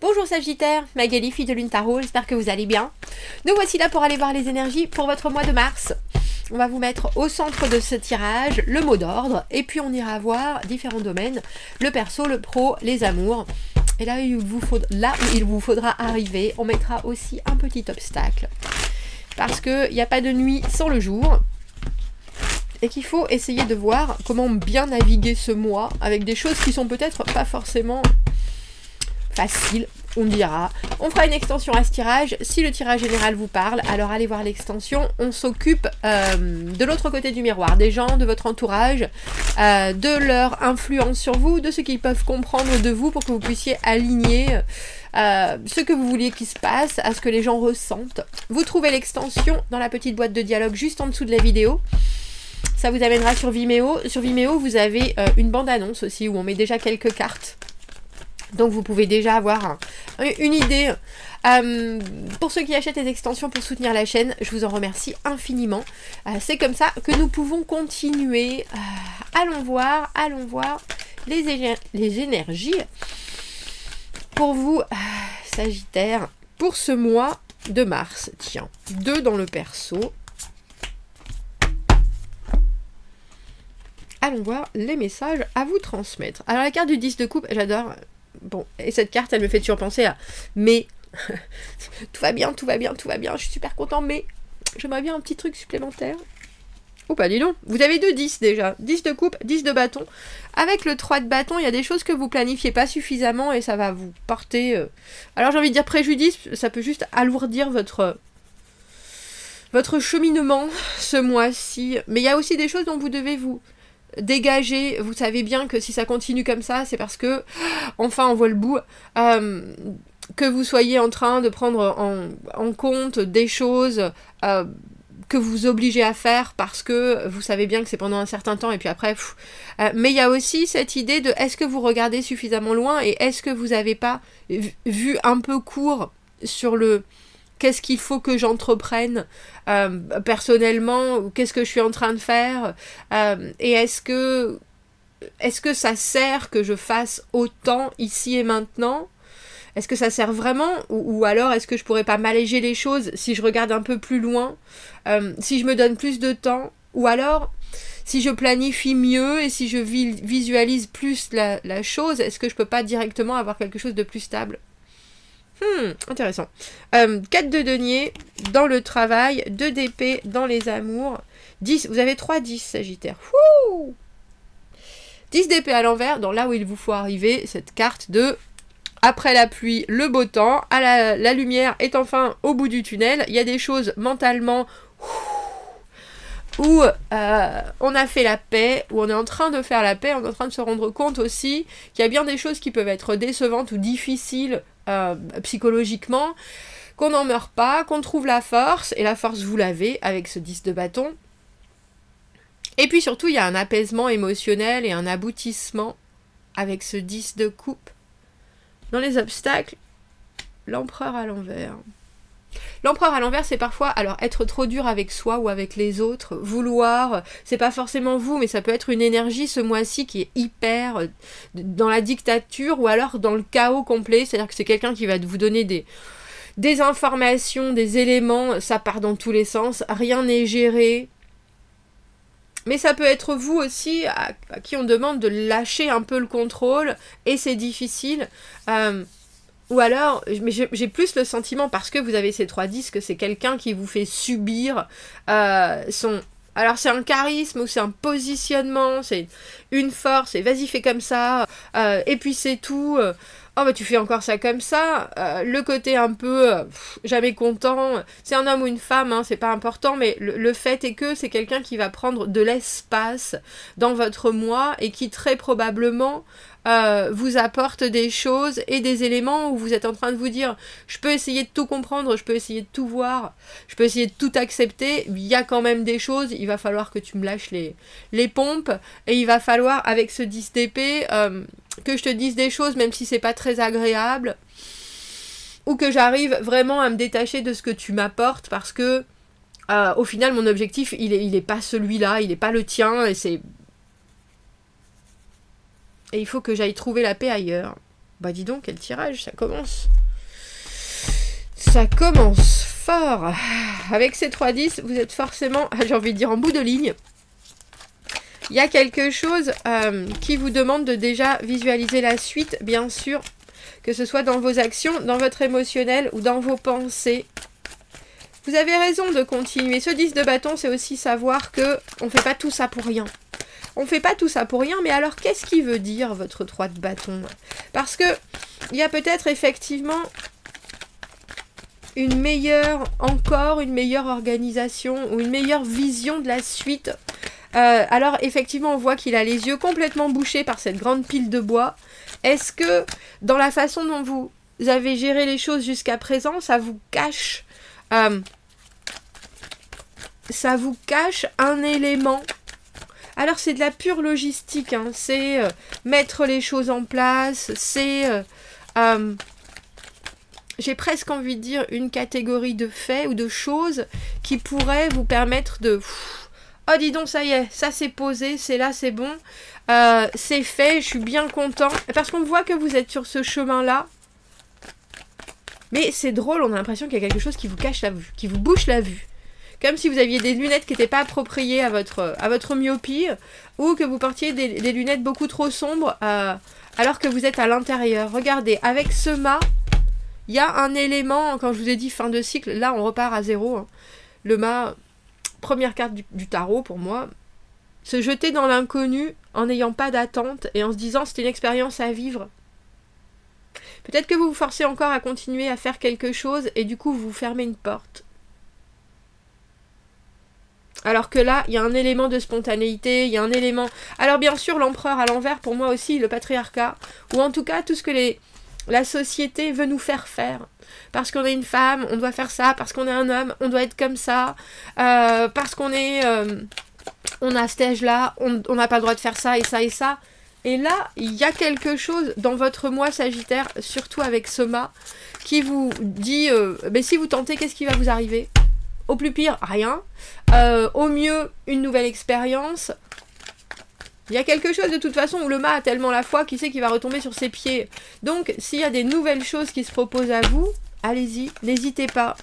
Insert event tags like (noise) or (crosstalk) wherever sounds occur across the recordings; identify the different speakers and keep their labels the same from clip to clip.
Speaker 1: Bonjour Sagittaire, Magali, fille de Lune Tarot, j'espère que vous allez bien. Nous voici là pour aller voir les énergies pour votre mois de mars. On va vous mettre au centre de ce tirage le mot d'ordre et puis on ira voir différents domaines, le perso, le pro, les amours. Et là, il vous faudra, où il vous faudra arriver, on mettra aussi un petit obstacle. Parce qu'il n'y a pas de nuit sans le jour et qu'il faut essayer de voir comment bien naviguer ce mois avec des choses qui sont peut-être pas forcément facile, on dira. On fera une extension à ce tirage. Si le tirage général vous parle, alors allez voir l'extension. On s'occupe euh, de l'autre côté du miroir, des gens, de votre entourage, euh, de leur influence sur vous, de ce qu'ils peuvent comprendre de vous pour que vous puissiez aligner euh, ce que vous vouliez qu'il se passe à ce que les gens ressentent. Vous trouvez l'extension dans la petite boîte de dialogue juste en dessous de la vidéo. Ça vous amènera sur Vimeo. Sur Vimeo, vous avez une bande-annonce aussi où on met déjà quelques cartes donc vous pouvez déjà avoir une idée. Euh, pour ceux qui achètent les extensions pour soutenir la chaîne, je vous en remercie infiniment. Euh, c'est comme ça que nous pouvons continuer. Euh, allons voir, allons voir les, les énergies pour vous, Sagittaire, pour ce mois de mars. Tiens, deux dans le perso. Allons voir les messages à vous transmettre. Alors la carte du 10 de coupe, j'adore Bon, et cette carte, elle me fait toujours penser à mais (laughs) tout va bien, tout va bien, tout va bien, je suis super content, mais j'aimerais bien un petit truc supplémentaire. Oh bah dis donc, vous avez deux 10 déjà. 10 de coupe, 10 de bâton. Avec le 3 de bâton, il y a des choses que vous planifiez pas suffisamment et ça va vous porter... Euh, alors j'ai envie de dire préjudice, ça peut juste alourdir votre... Votre cheminement ce mois-ci. Mais il y a aussi des choses dont vous devez vous dégager. Vous savez bien que si ça continue comme ça, c'est parce que, enfin, on voit le bout. Euh, que vous soyez en train de prendre en, compte des choses euh, que vous obligez à faire parce que vous savez bien que c'est pendant un certain temps et puis après. Euh, mais il y a aussi cette idée de est-ce que vous regardez suffisamment loin et est-ce que vous n'avez pas vu un peu court sur le qu'est-ce qu'il faut que j'entreprenne euh, personnellement, qu'est-ce que je suis en train de faire, euh, et est-ce que est-ce que ça sert que je fasse autant ici et maintenant? Est-ce que ça sert vraiment? Ou, alors est-ce que je pourrais pas m'alléger les choses si je regarde un peu plus loin, euh, si je me donne plus de temps, ou alors si je planifie mieux et si je visualise plus la, la chose, est-ce que je peux pas directement avoir quelque chose de plus stable? Hmm, intéressant. 4 euh, de denier dans le travail, 2 d'épée dans les amours. 10, vous avez 3 10 Sagittaire. 10 d'épée à l'envers, dans là où il vous faut arriver, cette carte de après la pluie, le beau temps, à la, lumière est enfin au bout du tunnel. Il y a des choses mentalement où euh, on a fait la paix, où on est en train de faire la paix, on est en train de se rendre compte aussi qu'il y a bien des choses qui peuvent être décevantes ou difficiles euh, psychologiquement, qu'on n'en meurt pas, qu'on trouve la force, et la force vous l'avez avec ce 10 de bâton. Et puis surtout, il y a un apaisement émotionnel et un aboutissement avec ce 10 de coupe. Dans les obstacles, l'empereur à l'envers. L'empereur à l'envers, c'est parfois alors être trop dur avec soi ou avec les autres, vouloir, c'est pas forcément vous, mais ça peut être une énergie ce mois-ci qui est hyper euh, dans la dictature ou alors dans le chaos complet, c'est-à-dire que c'est quelqu'un qui va vous donner des des informations, des éléments, ça part dans tous les sens, rien n'est géré. Mais ça peut être vous aussi à, qui on demande de lâcher un peu le contrôle et c'est difficile. Euh, ou alors, mais j'ai plus le sentiment, parce que vous avez ces trois disques, que c'est quelqu'un qui vous fait subir euh, son... Alors c'est un charisme ou c'est un positionnement, c'est une force, et vas-y fais comme ça, euh, et puis c'est tout. Euh, oh bah tu fais encore ça comme ça. le côté un peu jamais content, c'est un homme ou une femme, hein, c'est pas important, mais le fait est que c'est quelqu'un qui va prendre de l'espace dans votre moi et qui très probablement euh, vous apporte des choses et des éléments où vous êtes en train de vous dire je peux essayer de tout comprendre, je peux essayer de tout voir, je peux essayer de tout accepter, il y a quand même des choses, il va falloir que tu me lâches les, les pompes et il va falloir avec ce 10 d'épée euh, que je te dise des choses même si c'est pas très agréable ou que j'arrive vraiment à me détacher de ce que tu m'apportes parce que euh, au final mon objectif il est, il est pas celui-là, il est pas le tien et c'est et il faut que j'aille trouver la paix ailleurs. Bah dis donc, quel tirage, ça commence. Ça commence fort. Avec ces 3-10, vous êtes forcément, (laughs) j'ai envie de dire, en bout de ligne. Il y a quelque chose euh, qui vous demande de déjà visualiser la suite, bien sûr, que ce soit dans vos actions, dans votre émotionnel ou dans vos pensées. Vous avez raison de continuer. Ce 10 de bâton, c'est aussi savoir que on ne fait pas tout ça pour rien. On ne fait pas tout ça pour rien, mais alors qu'est-ce qui veut dire votre 3 de bâton? Parce que il y a peut-être effectivement une meilleure, encore une meilleure organisation ou une meilleure vision de la suite euh, alors effectivement, on voit qu'il a les yeux complètement bouchés par cette grande pile de bois. Est-ce que dans la façon dont vous avez géré les choses jusqu'à présent, ça vous cache... Euh, ça vous cache un élément? Alors c'est de la pure logistique, hein. c'est euh, mettre les choses en place, c'est, j'ai presque envie de dire, une catégorie de faits ou de choses qui pourraient vous permettre de Oh, dis donc, ça y est, ça s'est posé, c'est là, c'est bon. Euh, c'est fait, je suis bien content. Parce qu'on voit que vous êtes sur ce chemin-là. Mais c'est drôle, on a l'impression qu'il y a quelque chose qui vous cache la vue, qui vous bouche la vue. Comme si vous aviez des lunettes qui n'étaient pas appropriées à votre, à votre myopie, ou que vous portiez des, lunettes beaucoup trop sombres euh, alors que vous êtes à l'intérieur. Regardez, avec ce mât, il y a un élément, quand je vous ai dit fin de cycle, là on repart à zéro. Hein. Le mât, première carte du, tarot pour moi. Se jeter dans l'inconnu en n'ayant pas d'attente et en se disant c'est une expérience à vivre. Peut-être que vous vous forcez encore à continuer à faire quelque chose et du coup vous fermez une porte. Alors que là, il y a un élément de spontanéité, il y a un élément... Alors bien sûr, l'empereur à l'envers, pour moi aussi, le patriarcat, ou en tout cas tout ce que les, la société veut nous faire faire. Parce qu'on est une femme, on doit faire ça. Parce qu'on est un homme, on doit être comme ça. Euh, parce qu'on est... Euh, on a cet âge-là, on n'a pas le droit de faire ça et ça et ça. Et là, il y a quelque chose dans votre moi Sagittaire, surtout avec Soma, qui vous dit, euh, mais si vous tentez, qu'est-ce qui va vous arriver? Au plus pire, rien. au mieux, une nouvelle expérience. Il y a quelque chose de toute façon où le mât a tellement la foi qu'il sait qu'il va retomber sur ses pieds. Donc, s'il y a des nouvelles choses qui se proposent à vous, allez-y, n'hésitez pas.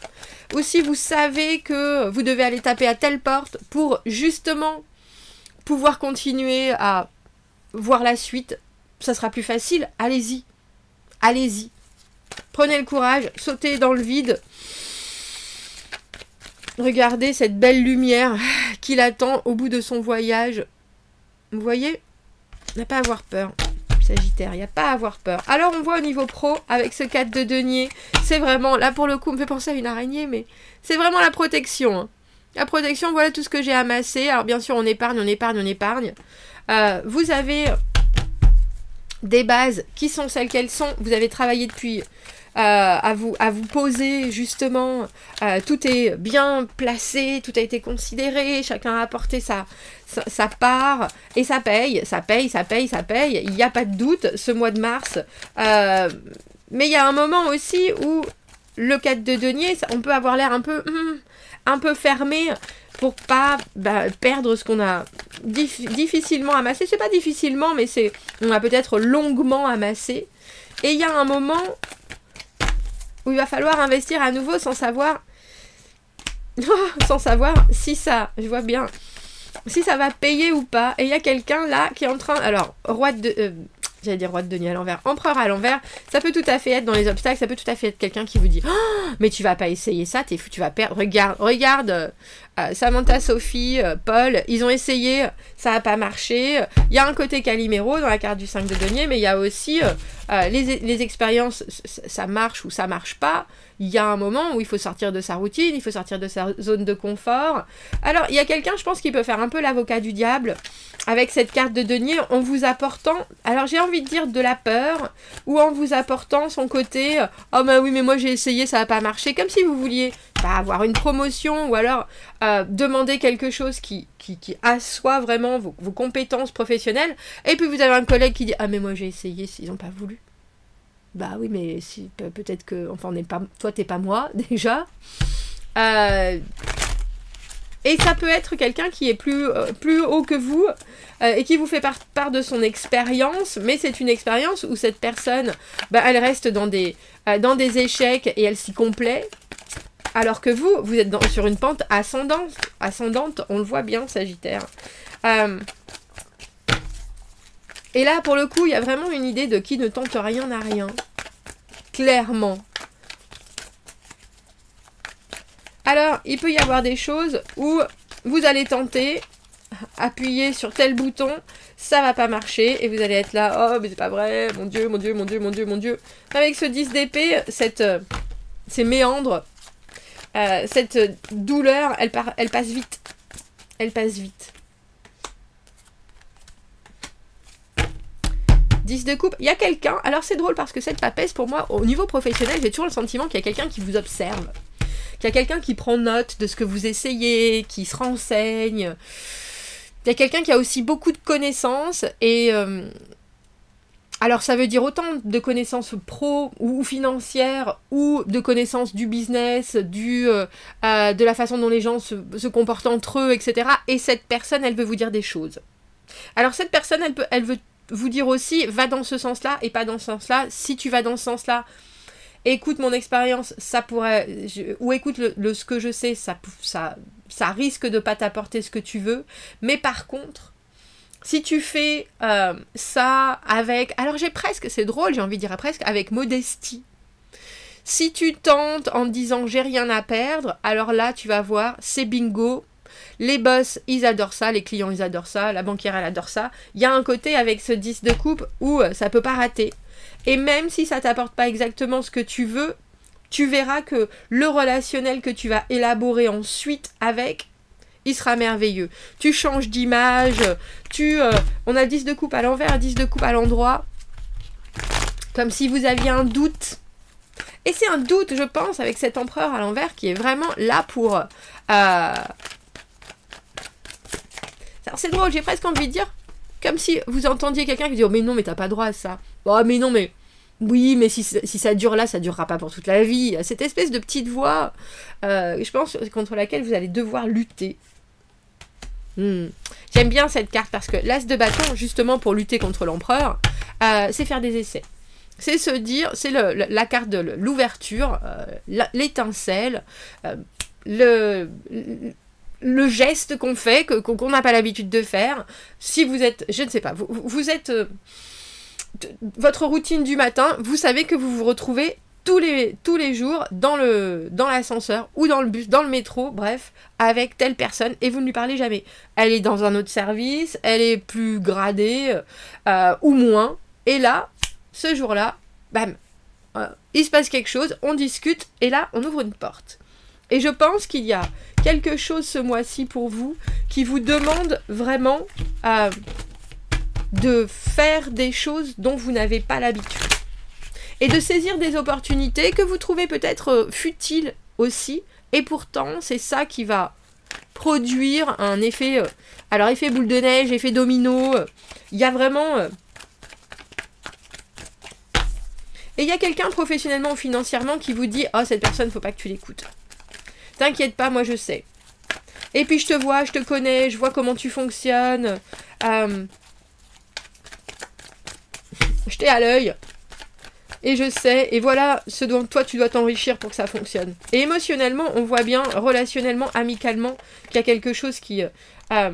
Speaker 1: Ou si vous savez que vous devez aller taper à telle porte pour justement pouvoir continuer à voir la suite, ça sera plus facile, allez-y. Allez-y. Prenez le courage, sautez dans le vide. Regardez cette belle lumière qui l'attend au bout de son voyage. Vous voyez Il n'y a pas à avoir peur. Sagittaire, il n'y a pas à avoir peur. Alors on voit au niveau pro, avec ce 4 de denier, c'est vraiment, là pour le coup, on me fait penser à une araignée, mais c'est vraiment la protection. Hein. La protection, voilà tout ce que j'ai amassé. Alors bien sûr, on épargne, on épargne, on épargne. Euh, vous avez des bases qui sont celles qu'elles sont. Vous avez travaillé depuis à, vous, à vous poser justement. Euh, tout est bien placé, tout a été considéré, chacun a apporté sa, part et ça paye, ça paye, ça paye, ça paye. Il n'y a pas de doute ce mois de mars. Euh, mais il y a un moment aussi où le 4 de denier, on peut avoir l'air un peu, hmm, un peu fermé pour pas bah, perdre ce qu'on a difficilement amassé. C'est pas difficilement, mais c'est on a peut-être longuement amassé. Et il y a un moment où il va falloir investir à nouveau sans savoir (laughs) sans savoir si ça, je vois bien, si ça va payer ou pas. Et il y a quelqu'un là qui est en train, alors roi de, euh, j'allais dire roi de denier à l'envers, empereur à l'envers, ça peut tout à fait être dans les obstacles, ça peut tout à fait être quelqu'un qui vous dit oh, mais tu vas pas essayer ça, es fou, tu vas perdre. Regarde, regarde euh, euh, Samantha, Sophie, Paul, ils ont essayé, ça n'a pas marché. Il y a un côté Calimero dans la carte du 5 de denier, mais il y a aussi les, les expériences, ça marche ou ça marche pas il y a un moment où il faut sortir de sa routine, il faut sortir de sa zone de confort. Alors, il y a quelqu'un, je pense, qui peut faire un peu l'avocat du diable avec cette carte de denier en vous apportant, alors j'ai envie de dire de la peur, ou en vous apportant son côté, oh ben oui, mais moi j'ai essayé, ça n'a pas marché, comme si vous vouliez pas avoir une promotion, ou alors euh, demander quelque chose qui, qui, qui assoit vraiment vos, vos compétences professionnelles, et puis vous avez un collègue qui dit, ah mais moi j'ai essayé, s'ils n'ont pas voulu. Bah oui, mais si, peut-être que. Enfin, on pas. Toi, t'es pas moi, (laughs) déjà. Euh, Et ça peut être quelqu'un qui est plus, euh, plus haut que vous et qui vous fait part, de son expérience, mais c'est une expérience où cette personne, bah, elle reste dans des, dans des échecs et elle s'y complaît. Alors que vous, vous êtes sur une pente ascendante, ascendante, on le voit bien, Sagittaire. Et là, pour le coup, il y a vraiment une idée de qui ne tente rien n'a rien. Clairement. Alors, il peut y avoir des choses où vous allez tenter, appuyer sur tel bouton, ça va pas marcher, et vous allez être là, oh mais c'est pas vrai, mon dieu, mon dieu, mon dieu, mon dieu, mon dieu. Avec ce 10 d'épée, cette, euh, ces méandres, euh, cette douleur, elle passe vite. Elle passe vite. 10 de coupe, il y a quelqu'un, alors c'est drôle parce que cette papesse, pour moi, au niveau professionnel, j'ai toujours le sentiment qu'il y a quelqu'un qui vous observe qu'il y a quelqu'un qui prend note de ce que vous essayez, qui se renseigne. Il y a quelqu'un qui a aussi beaucoup de connaissances et euh, alors ça veut dire autant de connaissances pro ou, financières ou de connaissances du business, du, euh, euh, de la façon dont les gens se, se, comportent entre eux, etc. Et cette personne, elle veut vous dire des choses. Alors cette personne, elle, peut, elle veut vous dire aussi, va dans ce sens-là et pas dans ce sens-là. Si tu vas dans ce sens-là, écoute mon expérience, ça pourrait, ou écoute le, ce que je sais, ça, ça, risque de pas t'apporter ce que tu veux. Mais par contre, si tu fais euh, ça avec, alors j'ai presque, c'est drôle, j'ai envie de dire presque, avec modestie. Si tu tentes en disant j'ai rien à perdre, alors là tu vas voir, c'est bingo. Les boss, ils adorent ça, les clients, ils adorent ça, la banquière, elle adore ça. Il y a un côté avec ce 10 de coupe où euh, ça peut pas rater. Et même si ça t'apporte pas exactement ce que tu veux, tu verras que le relationnel que tu vas élaborer ensuite avec, il sera merveilleux. Tu changes d'image, tu... Euh, on a 10 de coupe à l'envers, 10 de coupe à l'endroit. Comme si vous aviez un doute. Et c'est un doute, je pense, avec cet empereur à l'envers qui est vraiment là pour... Euh, c'est drôle, j'ai presque envie de dire, comme si vous entendiez quelqu'un qui dit oh, mais non mais t'as pas droit à ça. Oh mais non mais oui mais si, ça dure là ça durera pas pour toute la vie. Cette espèce de petite voix, euh, je pense contre laquelle vous allez devoir lutter. Hmm. J'aime bien cette carte parce que l'as de bâton justement pour lutter contre l'empereur, euh, c'est faire des essais. C'est se dire, c'est la carte de l'ouverture, euh, l'étincelle, le, le geste qu'on fait, qu'on n'a pas l'habitude de faire. Si vous êtes, je ne sais pas, vous, êtes... Euh, votre routine du matin, vous savez que vous vous retrouvez tous les, tous les jours dans le dans l'ascenseur ou dans le bus, dans le métro, bref, avec telle personne et vous ne lui parlez jamais. Elle est dans un autre service, elle est plus gradée euh, ou moins. Et là, ce jour-là, bam, euh, il se passe quelque chose, on discute et là, on ouvre une porte. Et je pense qu'il y a quelque chose ce mois-ci pour vous qui vous demande vraiment euh, de faire des choses dont vous n'avez pas l'habitude. Et de saisir des opportunités que vous trouvez peut-être euh, futiles aussi. Et pourtant, c'est ça qui va produire un effet... Euh, alors, effet boule de neige, effet domino. Il y a vraiment... et il y a quelqu'un professionnellement ou financièrement qui vous dit Oh, cette personne, faut pas que tu l'écoutes. T'inquiète pas, moi je sais. Et puis je te vois, je te connais, je vois comment tu fonctionnes. Euh, je t'ai à l'œil. Et je sais, et voilà ce dont toi tu dois t'enrichir pour que ça fonctionne. Et émotionnellement, on voit bien, relationnellement, amicalement, qu'il y a quelque chose qui, euh,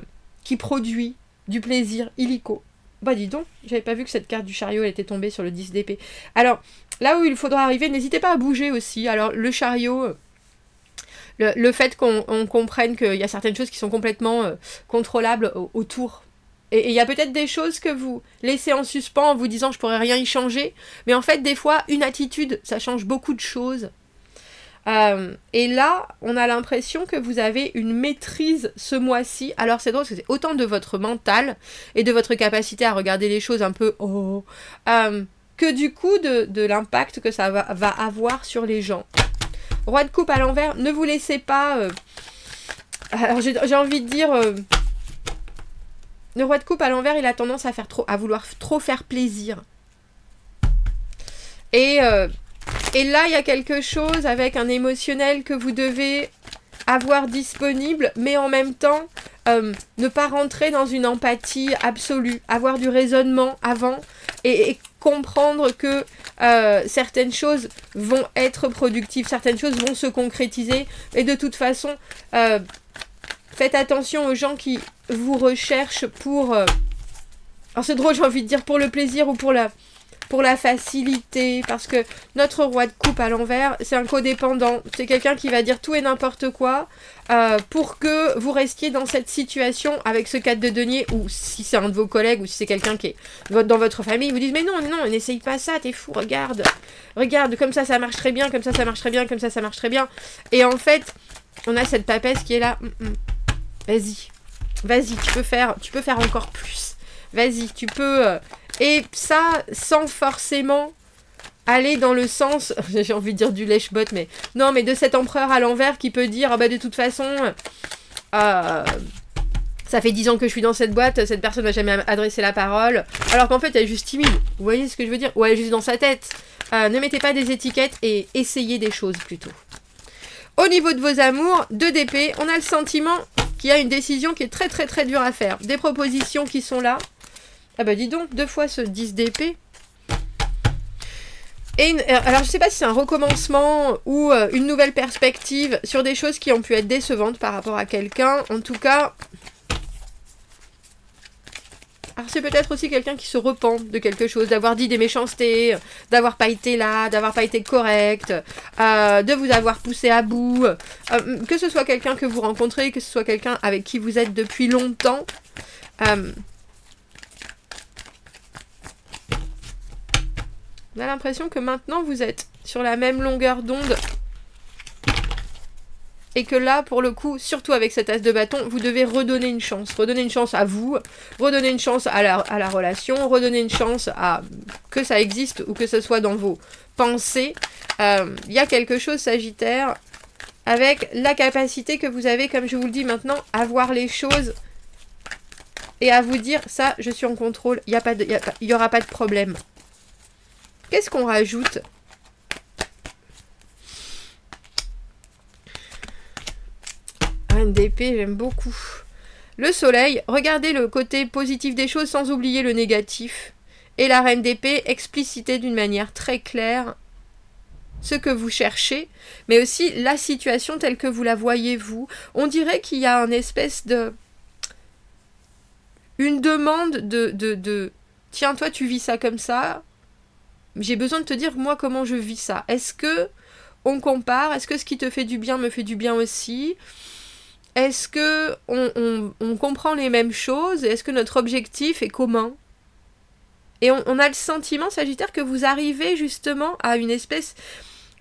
Speaker 1: produit du plaisir illico. Bah dis donc, j'avais pas vu que cette carte du chariot était tombée sur le 10 d'épée. Alors, là où il faudra arriver, n'hésitez pas à bouger aussi. Alors, le chariot, le, fait qu'on comprenne qu'il y a certaines choses qui sont complètement euh, contrôlables autour. Et il y a peut-être des choses que vous laissez en suspens en vous disant je pourrais rien y changer. Mais en fait, des fois, une attitude, ça change beaucoup de choses. Euh, et là, on a l'impression que vous avez une maîtrise ce mois-ci. Alors c'est drôle c'est autant de votre mental et de votre capacité à regarder les choses un peu oh, euh, que du coup de, l'impact que ça va avoir sur les gens. Roi de coupe à l'envers, ne vous laissez pas... Euh, alors j'ai envie de dire... Euh, le roi de coupe à l'envers, il a tendance à, faire trop, à vouloir trop faire plaisir. Et, euh, et là, il y a quelque chose avec un émotionnel que vous devez avoir disponible, mais en même temps, ne pas rentrer dans une empathie absolue, avoir du raisonnement avant et, comprendre que euh, certaines choses vont être productives, certaines choses vont se concrétiser, et de toute façon, euh, faites attention aux gens qui vous recherchent pour... alors c'est drôle, j'ai envie de dire pour le plaisir ou pour la pour la facilité, parce que notre roi de coupe à l'envers, c'est un codépendant. C'est quelqu'un qui va dire tout et n'importe quoi euh, pour que vous restiez dans cette situation avec ce cadre de denier, ou si c'est un de vos collègues, ou si c'est quelqu'un qui est dans votre famille, ils vous disent mais non, non, n'essaye pas ça, t'es fou, regarde, regarde, comme ça ça marche très bien, comme ça ça marche très bien, comme ça ça marche très bien. Et en fait, on a cette papesse qui est là, mm, mm. vas-y, vas-y, tu peux faire, tu peux faire encore plus. Vas-y, tu peux. Euh, et ça, sans forcément aller dans le sens, (laughs) j'ai envie de dire du lèche-bot, mais non, mais de cet empereur à l'envers qui peut dire, ah bah de toute façon, euh, ça fait 10 ans que je suis dans cette boîte, cette personne n'a jamais adressé la parole, alors qu'en fait elle est juste timide. Vous voyez ce que je veux dire? Ou elle est juste dans sa tête. Euh, ne mettez pas des étiquettes et essayez des choses plutôt. Au niveau de vos amours, 2 DP, on a le sentiment qu'il y a une décision qui est très très très dure à faire. Des propositions qui sont là, ah bah dis donc, deux fois ce 10 d'épée. Et euh, alors je sais pas si c'est un recommencement ou euh, une nouvelle perspective sur des choses qui ont pu être décevantes par rapport à quelqu'un. En tout cas, alors c'est peut-être aussi quelqu'un qui se repent de quelque chose, d'avoir dit des méchancetés, d'avoir pas été là, d'avoir pas été correct, euh, de vous avoir poussé à bout. que ce soit quelqu'un que vous rencontrez, que ce soit quelqu'un avec qui vous êtes depuis longtemps. On a l'impression que maintenant vous êtes sur la même longueur d'onde. Et que là, pour le coup, surtout avec cet as de bâton, vous devez redonner une chance. Redonner une chance à vous, redonner une chance à la, relation, redonner une chance à que ça existe ou que ce soit dans vos pensées. Euh, il y a quelque chose, Sagittaire, avec la capacité que vous avez, comme je vous le dis maintenant, à voir les choses et à vous dire, ça, je suis en contrôle, il n'y aura pas de problème. Qu'est-ce qu'on rajoute d'épée, j'aime beaucoup. Le soleil, regardez le côté positif des choses sans oublier le négatif. Et la reine d'épée, expliciter d'une manière très claire ce que vous cherchez, mais aussi la situation telle que vous la voyez vous. On dirait qu'il y a une espèce de... Une demande de, de, de... Tiens, toi tu vis ça comme ça, j'ai besoin de te dire moi comment je vis ça. Est-ce que on compare? Est-ce que ce qui te fait du bien me fait du bien aussi? Est-ce que on, comprend les mêmes choses? Est-ce que notre objectif est commun? Et on, a le sentiment, Sagittaire, que vous arrivez justement à une espèce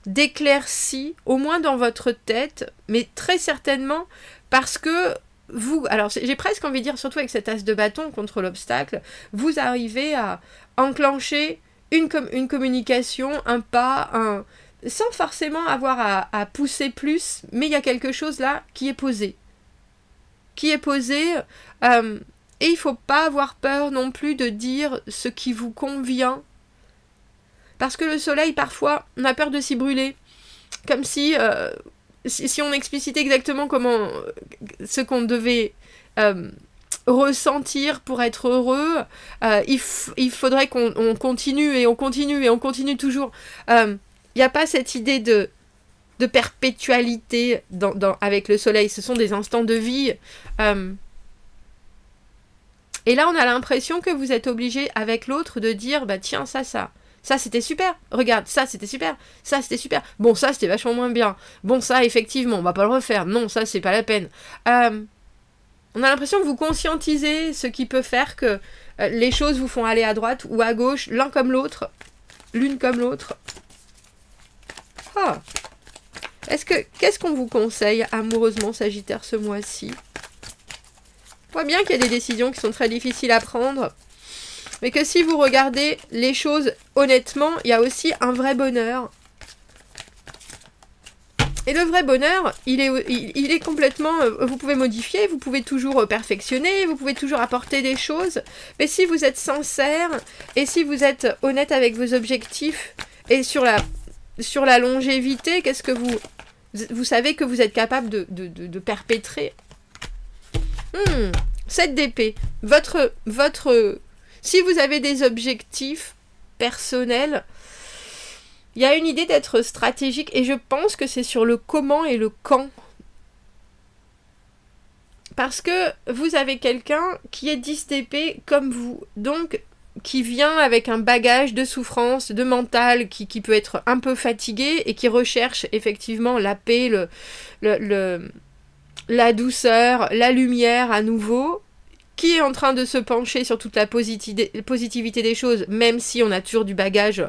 Speaker 1: d'éclaircie, au moins dans votre tête, mais très certainement parce que vous, alors j'ai presque envie de dire, surtout avec cet as de bâton contre l'obstacle, vous arrivez à enclencher une, communication, un pas, un sans forcément avoir à, pousser plus, mais il y a quelque chose là qui est posé. Qui est posé, euh, et il faut pas avoir peur non plus de dire ce qui vous convient. Parce que le soleil, parfois, on a peur de s'y brûler. Comme si, euh, si, on explicitait exactement comment ce qu'on devait euh, ressentir pour être heureux. Euh, il, faudrait qu'on continue et on continue et on continue toujours. Il euh, n'y a pas cette idée de, de perpétualité dans, avec le soleil. Ce sont des instants de vie. Euh, et là, on a l'impression que vous êtes obligé avec l'autre de dire, bah tiens, ça, ça. Ça, c'était super. Regarde, ça, c'était super. Ça, c'était super. Bon, ça, c'était vachement moins bien. Bon, ça, effectivement, on va pas le refaire. Non, ça, c'est pas la peine. On a l'impression que vous conscientisez ce qui peut faire que euh, les choses vous font aller à droite ou à gauche, l'un comme l'autre, l'une comme l'autre. Ah. Est-ce que qu'est-ce qu'on vous conseille amoureusement Sagittaire ce mois-ci? On voit bien qu'il y a des décisions qui sont très difficiles à prendre, mais que si vous regardez les choses honnêtement, il y a aussi un vrai bonheur et le vrai bonheur, il est, il, est complètement... Euh, vous pouvez modifier, vous pouvez toujours euh, perfectionner, vous pouvez toujours apporter des choses. Mais si vous êtes sincère et si vous êtes honnête avec vos objectifs et sur la, sur la longévité, qu'est-ce que vous... Vous savez que vous êtes capable de, de, perpétrer? Hmm, cette d'épée. Votre, votre... Si vous avez des objectifs personnels, il y a une idée d'être stratégique et je pense que c'est sur le comment et le quand. Parce que vous avez quelqu'un qui est 10 d'épée comme vous. Donc qui vient avec un bagage de souffrance, de mental, qui, peut être un peu fatigué et qui recherche effectivement la paix, la douceur, la lumière à nouveau, qui est en train de se pencher sur toute la positivité des choses, même si on a toujours du bagage.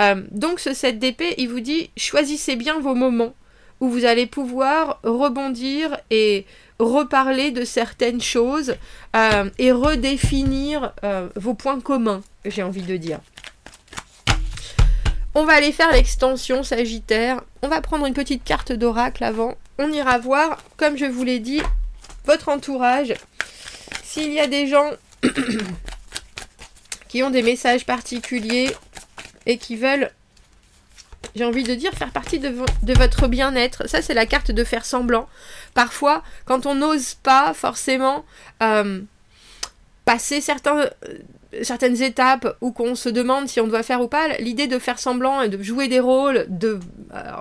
Speaker 1: Euh, donc ce 7 d'épée, il vous dit, choisissez bien vos moments où vous allez pouvoir rebondir et reparler de certaines choses euh, et redéfinir euh, vos points communs, j'ai envie de dire. On va aller faire l'extension Sagittaire. On va prendre une petite carte d'oracle avant. On ira voir, comme je vous l'ai dit, votre entourage. S'il y a des gens (coughs) qui ont des messages particuliers et qui veulent j'ai envie de dire, faire partie de, votre bien-être. Ça, c'est la carte de faire semblant. Parfois, quand on n'ose pas forcément euh, passer certains, euh, certaines étapes ou qu'on se demande si on doit faire ou pas, l'idée de faire semblant et de jouer des rôles, de,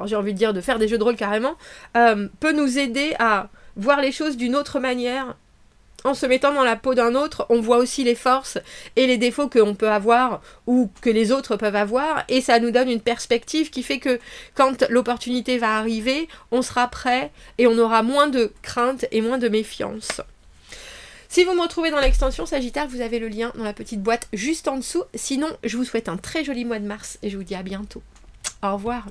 Speaker 1: j'ai envie de dire, de faire des jeux de rôle carrément, euh, peut nous aider à voir les choses d'une autre manière en se mettant dans la peau d'un autre, on voit aussi les forces et les défauts qu'on peut avoir ou que les autres peuvent avoir, et ça nous donne une perspective qui fait que quand l'opportunité va arriver, on sera prêt et on aura moins de crainte et moins de méfiance. Si vous me retrouvez dans l'extension Sagittaire, vous avez le lien dans la petite boîte juste en dessous. Sinon, je vous souhaite un très joli mois de mars et je vous dis à bientôt. Au revoir.